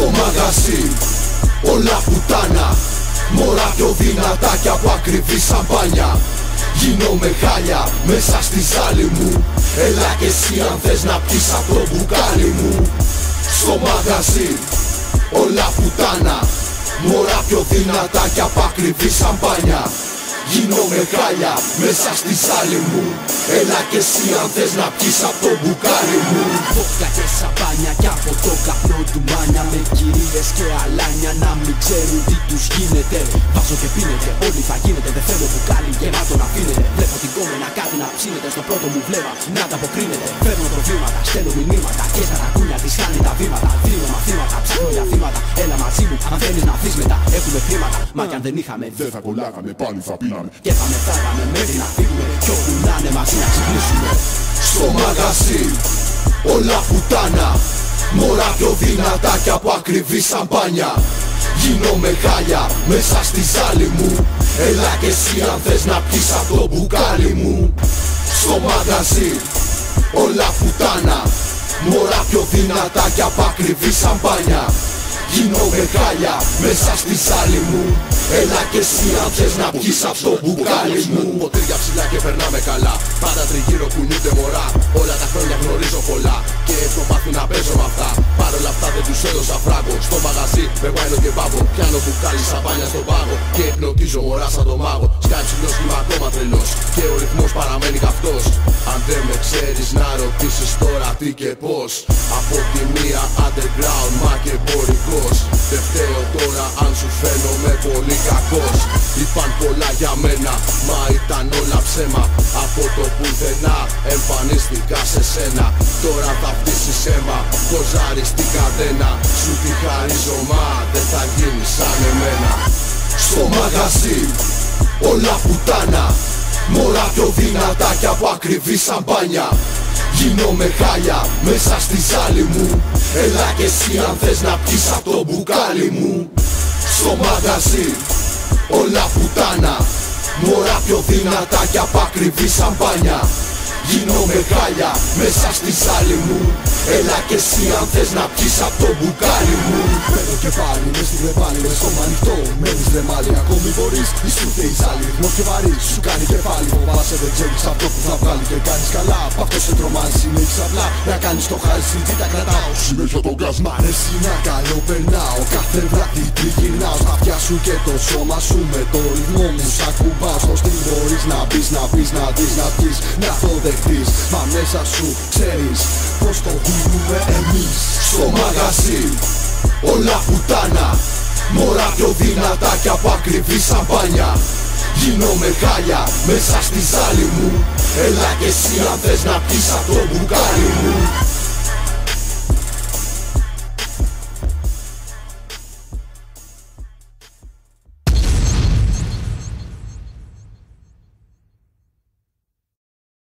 μαγαζί. Όλα πουτάνα Μωρά πιο δυνατά κι από ακριβή σαμπάνια. Γίνομαι χάλια μέσα στη ζάλη μου. Έλα και εσύ αν θες να πεις από το μπουκάλι μου. Στο μαγαζί Όλα πουτάνα Μωρά πιο δυνατά κι από ακριβή σαμπάνια. Γίνομαι χάλια μέσα στη σάλη μου. Έλα και εσύ αν θες να πεις από το μπουκάλι μου. Βόκα και σαμπάνια κι από το καπνό του μάνια Με κυρίες και αλάνια να μην ξέρουν τι τους γίνεται Βάζω και πίνετε, όλοι θα γίνετε Δεν θέλω μπουκάλι γεμάτο να αφήνετε Βλέπω την κόμενα κάτι να ψήνεται στο πρώτο μου βλέμμα Να τα αποκρίνετε, φέρνω προβλήματα, στέλνω μηνύματα Και στα ρακούνια της κάνει τα βήματα Δίνω μαθήματα, ψάχνω για θύματα Έλα μαζί μου, αν θέλεις να βρεις μετά Έχουμε χρήματα, μα κι αν δεν είχαμε Δεν θα κολλάγαμε πάλι θα πίναμε Και θα μετάγαμε μέχρι να φύγουμε Κι όπου να είναι μαζί να ξυπνήσουμε Στο μαγαζί Όλα πουτάνα Μωρά πιο δυνατά κι από ακριβή σαμπάνια. Γίνομαι χάλια μέσα στη ζάλη μου. Έλα και εσύ αν θες να πεις από το μπουκάλι μου. Στο μαγαζί Όλα πουτάνα. Μωρά πιο δυνατά κι από ακριβή σαμπάνια. Γίνομαι χάλια μέσα στη ζάλη μου. Έλα και εσύ αν θες να πεις από το μπουκάλι μου. Ποτήρια ψηλά και περνάμε καλά. Πάντα τριγύρω κουνιούνται έδωσα φράγκο Στο μαγαζί με γουάινο και μπάμπο Πιάνω μπουκάλι σαμπάνια στον πάγο. Και υπνοτίζω μωρά σαν τον μάγο. Σκάει ψηλός είμαι ακόμα τρελός. Και ο ρυθμός παραμένει καυτός. Αν δεν με ξέρεις να ρωτήσεις τώρα τι και πως Από τη μία underground μα και εμπορικός Δεν φταίω τώρα αν σου φαίνομαι πολύ κακός. Είπαν πολλά για μένα μα ήταν όλα ψέμα Από το πουθενά. Εμφανίστηκα σε σένα. Τώρα θα φτύσεις αίμα. Κοζάρι στην κατένα. Σου τη χαρίζω μα δεν θα γίνεις σαν εμένα. Στο μαγαζί Όλα πουτάνα. Μωρά πιο δυνατά κι από ακριβή σαμπάνια. Γίνομαι χάλια μέσα στη ζάλη μου. Έλα και εσύ αν θες να πεις από το μπουκάλι μου. Στο μαγαζί Όλα πουτάνα. Μωρά πιο δυνατά κι από ακριβή σαμπάνια. Γίνομαι χάλια μέσα στη ζάλη μου Έλα και εσύ αν θες να πεις από το μπουκάλι μου. Παίρνω και πάλι μες στην κρεβάλη μες στο ανοιχτό Μένεις ρε μάλι ακόμη μπορείς. Ήσουν και η ζάλη ρυθμός και βαρύ Σου κάνει κεφάλι. Φοβάσαι δεν ξέρεις αυτό που θα βγάλει Και κάνεις καλά. Απ' αυτό σε τρομάζει Συνέχεις απλά. Να κάνεις το χάρι τι τα κρατάω. Συνέχεια τον γκάζ Μ' αρέσει να καλό περνάω Κάθε βράδυ τριγυρνάω. Στα αυτιά σου και το σώμα σου Με το ρυθμό μου σ' ακουμπάω. Στο στυλ μπορείς να μπεις, να πεις, να δεις, να πεις Να το δεχτείς. Μα μέσα σου ξέρεις πως το δίνουμε εμείς Στο μαγαζί. Όλα πουτάνα Μωρά πιο δυνατά κι από ακριβή σαμπάνια Γίνομαι χάλια μέσα στη ζάλη μου. Έλα και εσύ αν θες να πεις από το μπουκάλι μου